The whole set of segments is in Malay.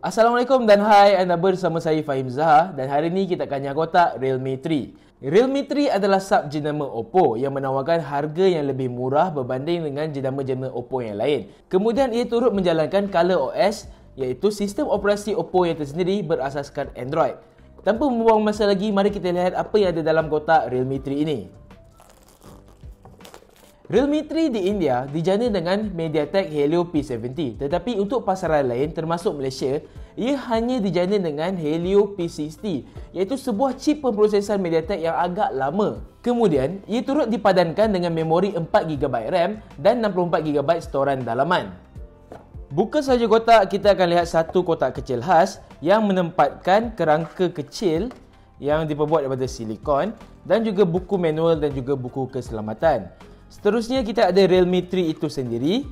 Assalamualaikum dan hai anda bersama saya Fahim Zaha dan hari ini kita akan kotak Realme 3. Realme 3 adalah sub jenama Oppo yang menawarkan harga yang lebih murah berbanding dengan jenama-jenama Oppo yang lain. Kemudian ia turut menjalankan Color OS iaitu sistem operasi Oppo yang tersendiri berasaskan Android. Tanpa membuang masa lagi, mari kita lihat apa yang ada dalam kotak Realme 3 ini. Realme 3 di India dijana dengan MediaTek Helio P70 tetapi untuk pasaran lain termasuk Malaysia ia hanya dijana dengan Helio P60 iaitu sebuah chip pemprosesan MediaTek yang agak lama. Kemudian ia turut dipadankan dengan memori 4GB RAM dan 64GB storan dalaman. Buka saja kotak kita akan lihat satu kotak kecil khas yang menempatkan kerangka kecil yang diperbuat daripada silikon dan juga buku manual dan juga buku keselamatan. Seterusnya kita ada Realme 3 itu sendiri.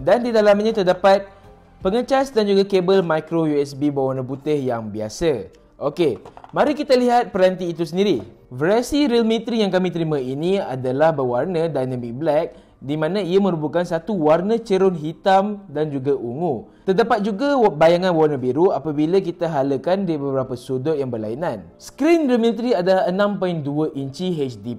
Dan di dalamnya terdapat pengecas dan juga kabel micro USB berwarna putih yang biasa. Okey, mari kita lihat peranti itu sendiri. Versi Realme 3 yang kami terima ini adalah berwarna dynamic black di mana ia merupakan satu warna cerun hitam dan juga ungu. Terdapat juga bayangan warna biru apabila kita halakan di beberapa sudut yang berlainan. Skrin 3 adalah 6.2 inci HD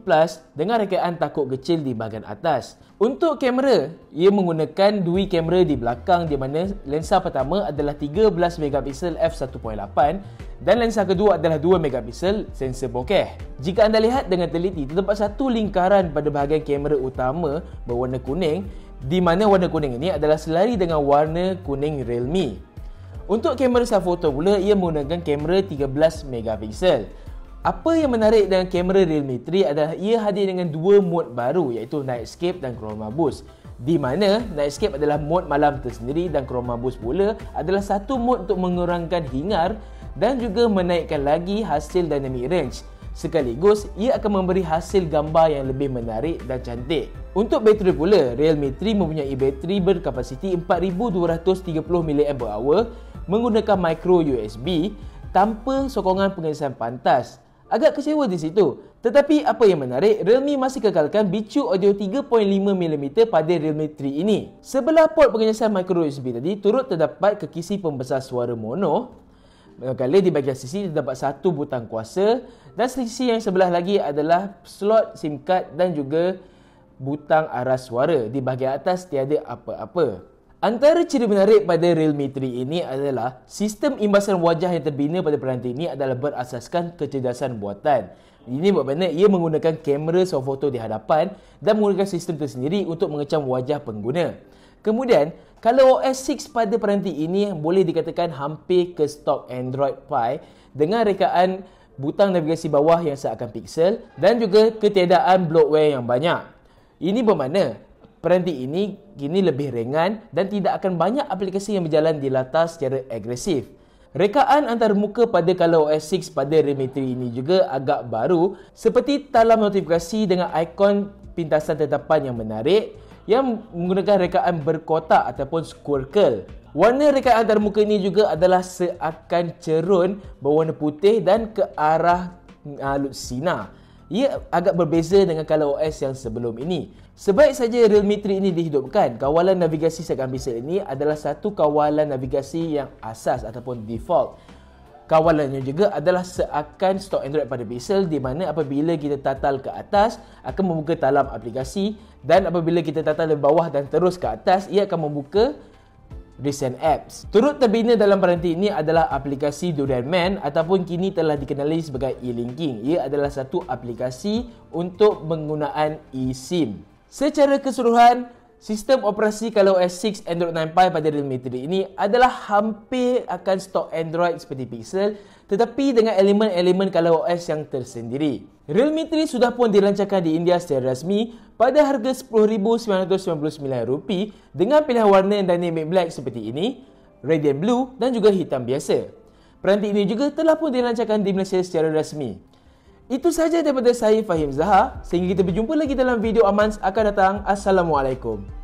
dengan rekaan takuk kecil di bahagian atas. Untuk kamera, ia menggunakan dua kamera di belakang di mana lensa pertama adalah 13 megapiksel f1.8 dan lensa kedua adalah 2 megapiksel sensor bokeh. Jika anda lihat dengan teliti, terdapat satu lingkaran pada bahagian kamera utama berwarna kuning di mana warna kuning ini adalah selari dengan warna kuning Realme. Untuk kamera self-photo pula, ia menggunakan kamera 13 megapiksel. Apa yang menarik dengan kamera Realme 3 adalah ia hadir dengan dua mod baru iaitu Nightscape dan Chroma Boost. Di mana Nightscape adalah mod malam tersendiri dan Chroma Boost pula adalah satu mod untuk mengurangkan hingar dan juga menaikkan lagi hasil dynamic range. Sekaligus, ia akan memberi hasil gambar yang lebih menarik dan cantik. Untuk bateri pula, Realme 3 mempunyai bateri berkapasiti 4230 mAh menggunakan micro USB tanpa sokongan pengisian pantas. Agak kecewa di situ. Tetapi apa yang menarik, Realme masih kekalkan bicu audio 3.5mm pada Realme 3 ini. Sebelah port pengecasan micro USB tadi turut terdapat kekisi pembesar suara mono. Manakala di bahagian sisi terdapat satu butang kuasa dan sisi yang sebelah lagi adalah slot SIM card dan juga butang arah suara. Di bahagian atas tiada apa-apa. Antara ciri menarik pada Realme 3 ini adalah sistem imbasan wajah yang terbina pada peranti ini adalah berasaskan kecerdasan buatan. Ini bermakna ia menggunakan kamera swafoto di hadapan dan menggunakan sistem tersendiri untuk mengecam wajah pengguna. Kemudian, kalau OS 6 pada peranti ini boleh dikatakan hampir ke stok Android Pie dengan rekaan butang navigasi bawah yang seakan pixel dan juga ketiadaan bloatware yang banyak. Ini bermakna peranti ini kini lebih ringan dan tidak akan banyak aplikasi yang berjalan di latar secara agresif. Rekaan antarmuka pada ColorOS 6 pada 3 ini juga agak baru seperti talam notifikasi dengan ikon pintasan tetapan yang menarik yang menggunakan rekaan berkotak ataupun squircle. Warna rekaan antarmuka ini juga adalah seakan cerun berwarna putih dan ke arah alut sinar ia agak berbeza dengan color OS yang sebelum ini. Sebaik saja Realme 3 ini dihidupkan, kawalan navigasi segan pixel ini adalah satu kawalan navigasi yang asas ataupun default. Kawalannya juga adalah seakan stok Android pada pixel di mana apabila kita tatal ke atas akan membuka talam aplikasi dan apabila kita tatal ke bawah dan terus ke atas ia akan membuka recent apps. Turut terbina dalam peranti ini adalah aplikasi Durian Man ataupun kini telah dikenali sebagai e-linking. Ia adalah satu aplikasi untuk penggunaan eSIM. Secara keseluruhan, sistem operasi kalau S6 Android 9 Pie pada Realme 3 ini adalah hampir akan stok Android seperti Pixel tetapi dengan elemen-elemen kalau OS yang tersendiri. Realme 3 sudah pun dilancarkan di India secara rasmi pada harga RM10,999 dengan pilihan warna dynamic black seperti ini, radiant blue dan juga hitam biasa. Peranti ini juga telah pun dilancarkan di Malaysia secara rasmi. Itu sahaja daripada saya Fahim Zaha. Sehingga kita berjumpa lagi dalam video Amans akan datang. Assalamualaikum.